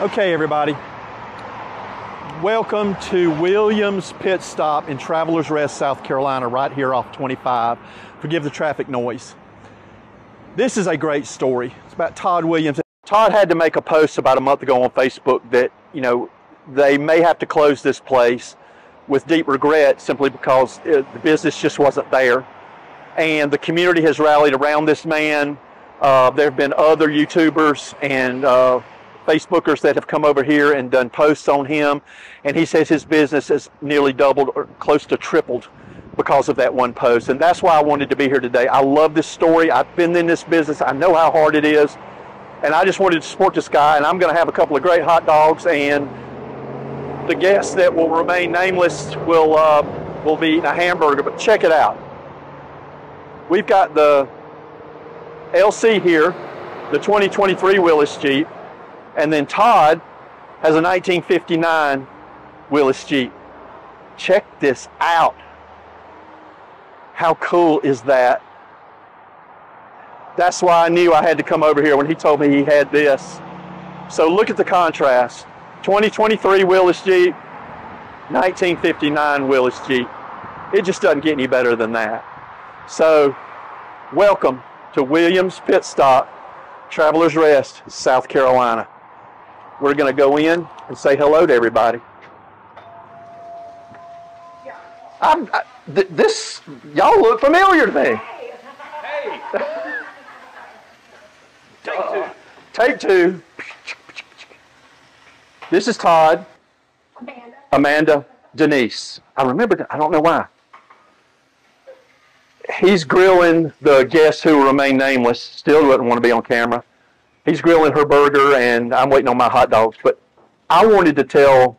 Okay, everybody. Welcome to Williams Pit Stop in Travelers Rest, South Carolina, right here off 25. Forgive the traffic noise. This is a great story. It's about Todd Williams. Todd had to make a post about a month ago on Facebook that, you know, they may have to close this place with deep regret simply because it, the business just wasn't there. And the community has rallied around this man. Uh, there have been other YouTubers and uh, Facebookers that have come over here and done posts on him. And he says his business has nearly doubled or close to tripled because of that one post. And that's why I wanted to be here today. I love this story. I've been in this business. I know how hard it is. And I just wanted to support this guy. And I'm going to have a couple of great hot dogs. And the guests that will remain nameless will, uh, will be eating a hamburger. But check it out. We've got the LC here, the 2023 Willys Jeep. And then Todd has a 1959 Willys Jeep. Check this out. How cool is that? That's why I knew I had to come over here when he told me he had this. So look at the contrast. 2023 Willys Jeep, 1959 Willys Jeep. It just doesn't get any better than that. So welcome to Williams Pit Stop, Travelers Rest, South Carolina. We're going to go in and say hello to everybody. I'm, I, th- this, y'all look familiar to me. Hey! Take two. Uh, take two. This is Todd, Amanda. Amanda, Denise. I remember, I don't know why. He's grilling the guests who remain nameless, still doesn't want to be on camera. He's grilling her burger, and I'm waiting on my hot dogs. But I wanted to tell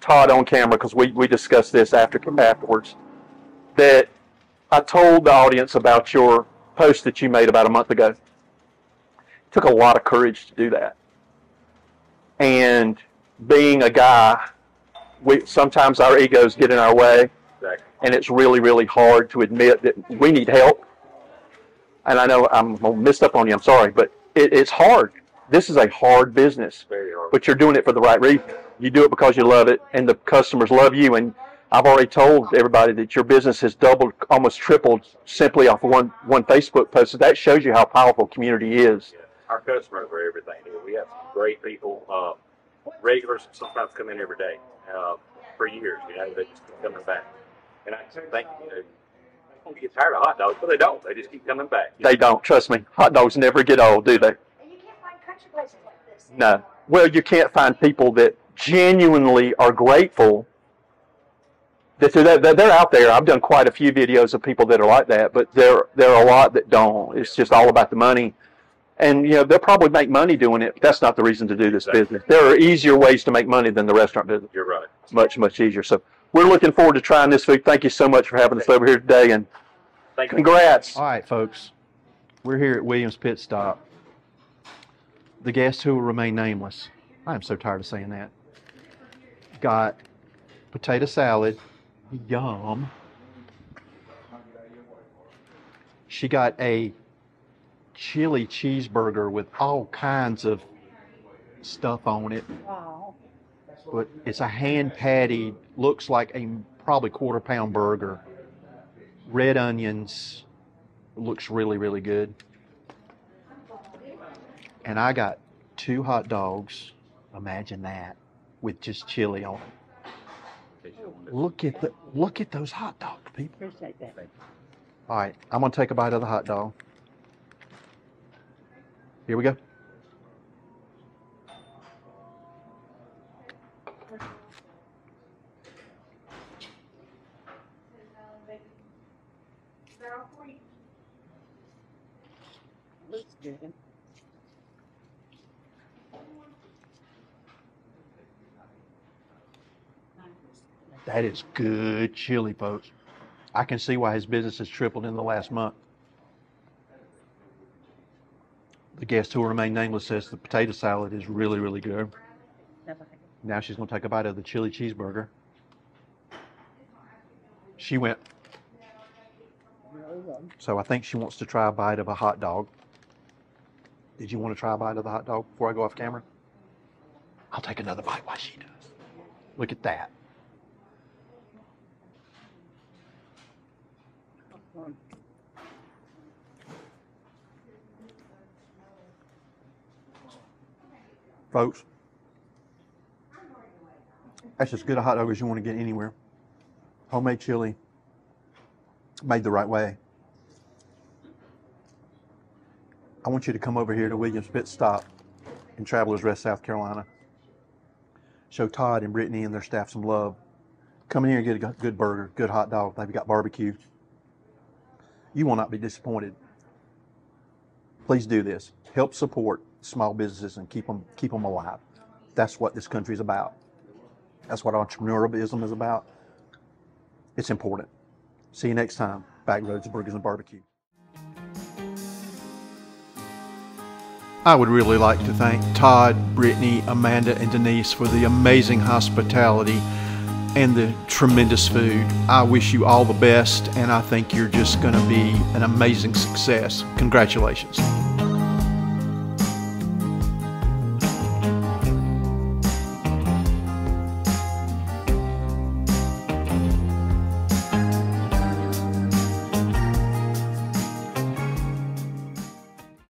Todd on camera, because we, we discussed this after afterwards, that I told the audience about your post that you made about a month ago. It took a lot of courage to do that. And being a guy, we sometimes our egos get in our way, Exactly. and it's really, really hard to admit that we need help. And I know I'm messed up on you. I'm sorry, but it, it's hard. This is a hard business, Very hard. but you're doing it for the right reason. You do it because you love it, and the customers love you. And I've already told everybody that your business has doubled, almost tripled, simply off one one Facebook post. So that shows you how powerful community is. Yeah. Our customers are everything. We have some great people, uh, regulars sometimes come in every day uh, for years. You know, they just keep coming back. And I think, you know, don't get tired of hot dogs, but they don't. They just keep coming back. They don't trust me. Hot dogs never get old, do they? And you can't find country places like this. No. Well, you can't find people that genuinely are grateful that they're, that they're out there. I've done quite a few videos of people that are like that, but there there are a lot that don't. It's just all about the money. And you know they'll probably make money doing it. That's not the reason to do this Exactly. business. There are easier ways to make money than the restaurant business. You're right. It's much much easier. So we're looking forward to trying this food. Thank you so much for having us over here today, and Thank you. congrats. All right, folks. We're here at Williams Pit Stop. The guests who will remain nameless. I am so tired of saying that. Got potato salad. Yum. She got a chili cheeseburger with all kinds of stuff on it. Wow. But it's a hand patty, looks like a probably quarter pound burger. Red onions, looks really, really good. And I got two hot dogs. Imagine that with just chili on it. Look at the look at those hot dogs, people. Appreciate that. All right, I'm gonna take a bite of the hot dog. Here we go. Looks good. That is good chili, folks. I can see why his business has tripled in the last month. The guest who will remain nameless says the potato salad is really, really good. Now she's going to take a bite of the chili cheeseburger. She went, so I think she wants to try a bite of a hot dog. Did you want to try a bite of the hot dog before I go off camera? I'll take another bite while she does. Look at that. Folks, that's as good a hot dog as you want to get anywhere. Homemade chili, made the right way. I want you to come over here to Williams Pit Stop in Travelers Rest, South Carolina. Show Todd and Brittany and their staff some love. Come in here and get a good burger, good hot dog. They've got barbecue. You will not be disappointed. Please do this. Help support small businesses and keep them keep them alive. That's what this country is about. That's what entrepreneurialism is about. It's important. See you next time. Back Roads Burgers and Barbecue. I would really like to thank Todd, Brittany, Amanda, and Denise for the amazing hospitality and the tremendous food. I wish you all the best, and I think you're just going to be an amazing success. Congratulations.